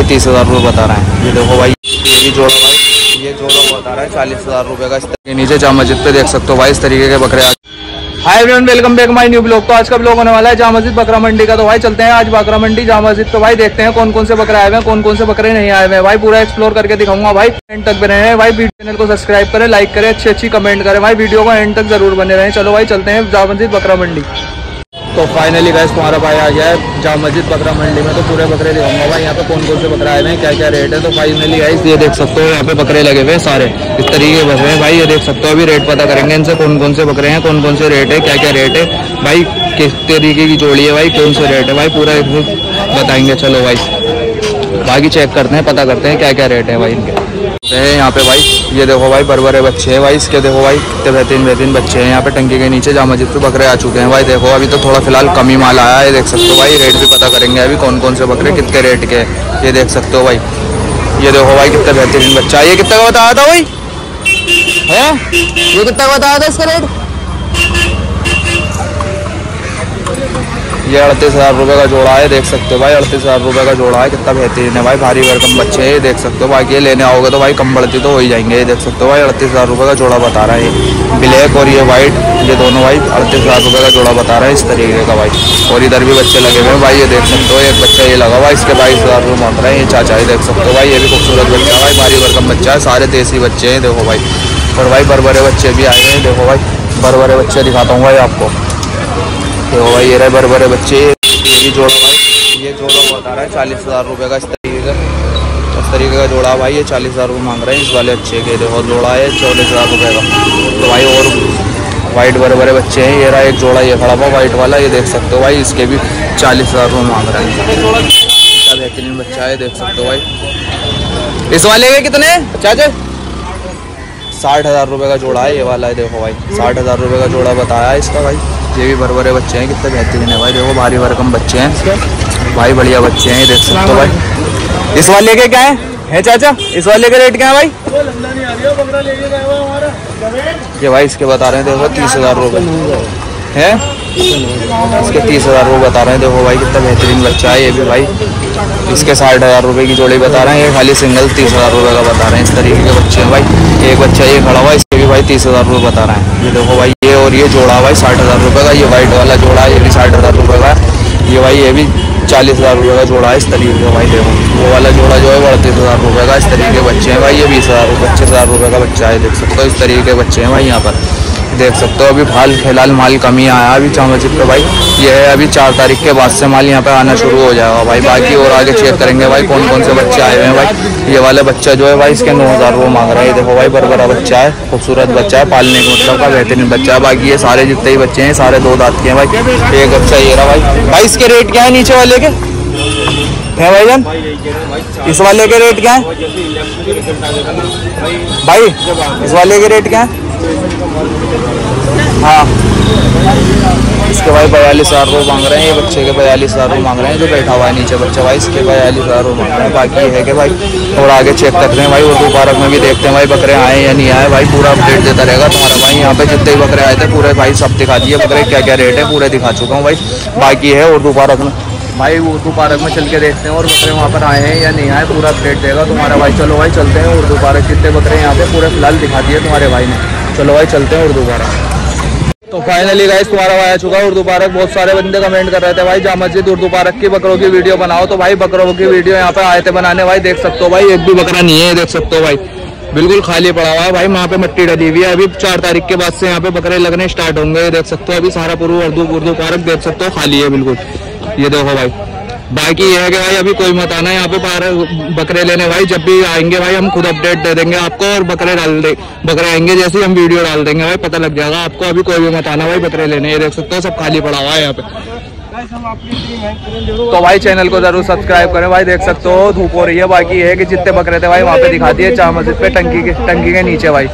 भाई तीस हज़ार रुपये बता रहे हैं। ये देखो भाई, ये भी जोड़ा भाई, ये जोड़ा बता रहा है, चालीस हज़ार रुपये का इस तरीके नीचे जामा मस्जिद पे देख सकते हो भाई, इस तरीके के बकरे आज hi everyone welcome back my new blog तो आज का ब्लॉग होने वाला है जामा मस्जिद बकरा मंडी का। तो भाई चलते हैं आज बकरा मंडी, जामा मस्जिद तो भाई देखते हैं कौन कौन से बकरे आए हैं कौन कौन से बकरे नहीं आए हैं। भाई पूरा एक्सप्लोर करके दिखाऊँगा भाई। एंड तक बने हैं भाई चैनल को सब्सक्राइब करें लाइक करें अच्छी अच्छी कमेंट करें। भाई वीडियो को एंड तक ज़रूर बने रहें। चलो भाई चलते हैं जामा मस्जिद बकरा मंडी। तो फाइनली गैस तुम्हारा भाई आ गया है जाम मस्जिद बकरा मंडी में तो पूरे बकरे दिखाऊँगा भाई। यहाँ पे कौन कौन से बकरे आए हैं क्या क्या रेट है? तो फाइनली गैस ये देख सकते हो, यहाँ पे बकरे लगे हुए सारे। इस तरीके के बकरे हैं भाई, ये देख सकते हो, अभी रेट पता करेंगे इनसे कौन कौन से बकरे हैं कौन कौन से रेट है क्या क्या रेट है। भाई, किस तरीके की जोड़ी है भाई, कौन से रेट है? भाई, पूरा बताएँगे, चलो भाई। बाकी चेक करते हैं, पता करते हैं क्या क्या रेट है भाई इनके। है यहाँ पे भाई, ये देखो भाई बरबरे बच्चे हैं भाई इसके, देखो भाई, कितने बेहतरीन बेहतरीन बच्चे हैं। यहाँ पे टंकी के नीचे जामा पे बकरे आ चुके हैं भाई, देखो, अभी तो थोड़ा फ़िलहाल कमी माल आया है देख सकते हो भाई, रेट भी पता करेंगे अभी कौन कौन से बकरे कितने रेट के, ये देख सकते हो भाई। ये देखो भाई, कितना बेहतरीन बच्चा ये कितना का बताया था भाई? है? ये कितना बताया था इसका रेट? ये अड़तीस हज़ार रुपये का जोड़ा है, देख सकते हो भाई, अड़तीस हज़ार रुपये का जोड़ा है, कितना बेहतरीन है भाई, भारी भरकम बच्चे हैं देख सकते हो बाकी ये लेने आओगे तो भाई कम बढ़ती तो हो ही जाएँगे, ये देख सकते हो भाई, अड़तीस हज़ार रुपये का जोड़ा बता रहा है ब्लैक और ये वाइट, ये दोनों भाई अड़तीस हज़ार रुपये का जोड़ा बता रहा है इस तरीके का भाई, और इधर भी बच्चे लगे हुए हैं भाई, ये देख सकते हो, एक बच्चा ये लगा हुआ इसके बाईस हज़ार रुपये मांग रहे हैं, ये चाचा ये देख सकते हो भाई, ये भी खूबसूरत बच्चा है भाई, भारी भरकम बच्चा है, सारे देसी बच्चे हैं, देखो भाई, और भाई बड़े बच्चे भी आए हैं, देखो भाई बड़े बच्चे दिखाता हूँ भाई आपको। देखो भाई? ये रहे बड़े बड़े बच्चे, ये जोड़ा भाई। ये जोड़ा बता रहा है, चालीस हज़ार रुपये का इस तरीके का। इस तरीके का जोड़ा भाई, ये चालीस हज़ार रुपये मांग रहे हैं इस वाले अच्छे के। देखो, जोड़ा है, चौलीस हज़ार रुपये का। तो भाई और वाइट, बड़े बड़े बच्चे हैं, ये रहा एक जोड़ा, ये खड़ा हुआ वाइट वाला, ये देख सकते हो भाई, इसके भी चालीस हज़ार रुपये मांग रहे हैं। बेहतरीन बच्चा है, देख सकते हो भाई। इस वाले के कितने चाचा? साठ हज़ार रुपये का जोड़ा है, ये वाला है, देखो भाई। साठ हज़ार रुपये का जोड़ा बताया है इसका भाई। ये भी भर भरे बच्चे हैं, कितने बेहतरीन है भाई। देखो, भारी भरकम बच्चे हैं। भाई, बढ़िया बच्चे हैं देख सकते हो भाई। इस वाले के क्या है? है चाचा, इस वाले के रेट क्या है भाई? ये भाई, इसके बता रहे हैं, देखो, तीस हज़ार रुपये है? इसके तीस हज़ार रुपये बता रहे हैं, देखो भाई, कितना बेहतरीन बच्चा है ये भी भाई। इसके साठ हज़ार रुपये की जोड़ी बता रहे हैं, ये खाली सिंगल तीस हज़ार रुपये का बता रहे हैं, इस तरीके के बच्चे हैं भाई। एक बच्चा ये खड़ा हुआ भाई तीस हज़ार रुपये बता रहे हैं। ये देखो भाई, ये और ये जोड़ा भाई साठ हज़ार रुपये का, ये वाइट वाला जोड़ा, ये भी साठ हज़ार रुपये का। ये भाई, ये भी चालीस हज़ार रुपये का जोड़ा है इस तरीके का भाई, देखो। वो वाला जोड़ा जो है वो अड़तीस हज़ार रुपये का, इस तरीके के बच्चे हैं भाई, ये बीस हज़ार, पच्चीस हज़ार रुपये का बच्चा है, देख सकते हो, इस तरीके के बच्चे हैं भाई यहाँ पर। देख सकते हो, अभी हाल फ़िलहाल माल कमी आया अभी चामचित पे भाई। ये है अभी चार तारीख के बाद से माल यहाँ पे आना शुरू हो जाएगा भाई। बाकी और आगे चेक करेंगे भाई कौन कौन से बच्चे आए हुए हैं भाई। ये वाला बच्चा जो है भाई, इसके नौ हज़ार वो मांग रहा है। देखो भाई बड़ा बच्चा है, खूबसूरत बच्चा है, पालने के मतलब का बेहतरीन बच्चा है। बाकी ये सारे जितने ही बच्चे हैं, सारे दो दांत के हैं भाई। एक बच्चा ये रहा भाई। भाई, इसके रेट क्या है नीचे वाले के? है भाई जान इस वाले के रेट क्या है? भाई, इस वाले के रेट क्या है? हाँ। इसके भाई बयालीस हज़ार रुपये मांग रहे हैं, ये बच्चे के बयालीस हज़ार रुपये मांग रहे हैं, जो बैठा हुआ है नीचे बच्चा भाई, इसके बयालीस हज़ार रुपये मांग रहे हैं। बाकी है कि भाई, थोड़ा आगे चेक करते हैं भाई, उर्दू पार्क में भी देखते हैं भाई, बकरे आए या नहीं आए। भाई पूरा अपडेट देता रहेगा तुम्हारा। भाई यहाँ पे जितने भी बकरे आए थे, पूरे भाई सब दिखा दिए। बकरे क्या क्या रेट है, पूरे दिखा चुका हूँ भाई। बाकी है उर्दू पार्क में। भाई उर्दू पार्क में चल के देखते हैं और बकरे वहाँ पर आए हैं, या नहीं आए, पूरा अपडेट देगा तुम्हारा भाई। चलो भाई, चलते हैं उर्दू पार्क। कितने बकरे यहाँ पे, पूरे फ़िलहाल दिखा दिए तुम्हारे भाई ने। चलो भाई, चलते हैं उर्दू पार्क। तो फाइनली गाइस तुम्हारा भाई आ चुका है उर्दू पार्क। बहुत सारे बंदे कमेंट कर रहे थे भाई, जामा मस्जिद, उर्दू पार्क की बकरों की वीडियो बनाओ। तो भाई, बकरों की वीडियो यहाँ पे आए थे बनाने। भाई, देख सकते हो भाई, एक भी बकरा नहीं है देख सकते हो भाई। बिल्कुल खाली पड़ा हुआ है भाई, वहाँ पे मट्टी डली हुई है। अभी चार तारीख के बाद से यहाँ पे बकरे लगने स्टार्ट होंगे। देख सकते हो, अभी सारा पूर्व उर्दू उर्दू पार्क देख सकते हो, खाली है बिल्कुल। ये देखो भाई। बाकी ये है कि भाई अभी कोई मत आना यहाँ पे बकरे लेने भाई। जब भी आएँगे भाई, हम खुद अपडेट दे देंगे आपको और बकरे डाल दे, बकरे आएँगे जैसे ही हम वीडियो डाल देंगे भाई, पता लग जाएगा आपको। अभी कोई भी मत आना भाई, बकरे लेने। ये देख सकते हो, सब खाली पड़ा हुआ है यहाँ पे। तो भाई चैनल को ज़रूर सब्सक्राइब करें। भाई देख सकते हो, धूप हो रही है। बाकी ये है कि जितने बकरे थे भाई, वहाँ पे दिखा दिए चाह मस्जिद पे, टंकी के टंकी के नीचे भाई।